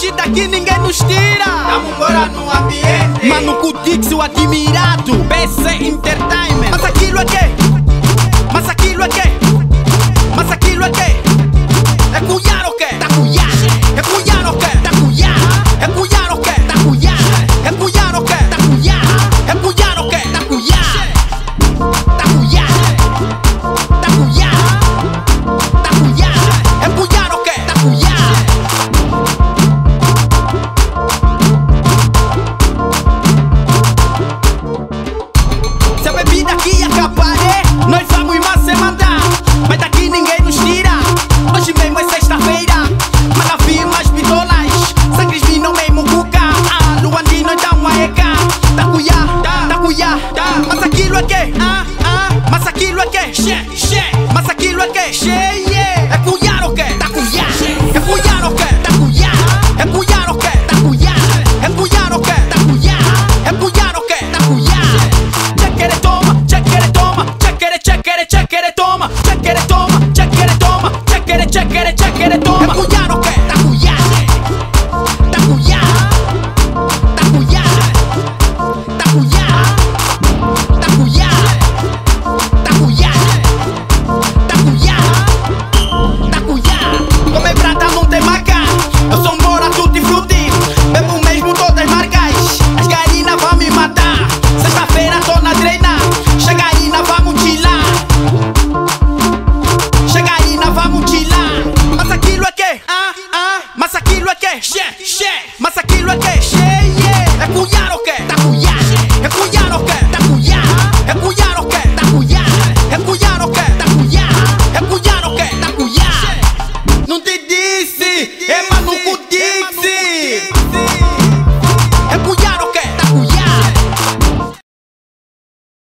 hoje daqui ninguém nos tira. Tamo embora no ambiente. Mano Kutix, o admirado. BC Entertainment. Mas aquilo é que? lweke, a, a Masa ki lweke, she, she Masa ki lweke, she, ye no cu de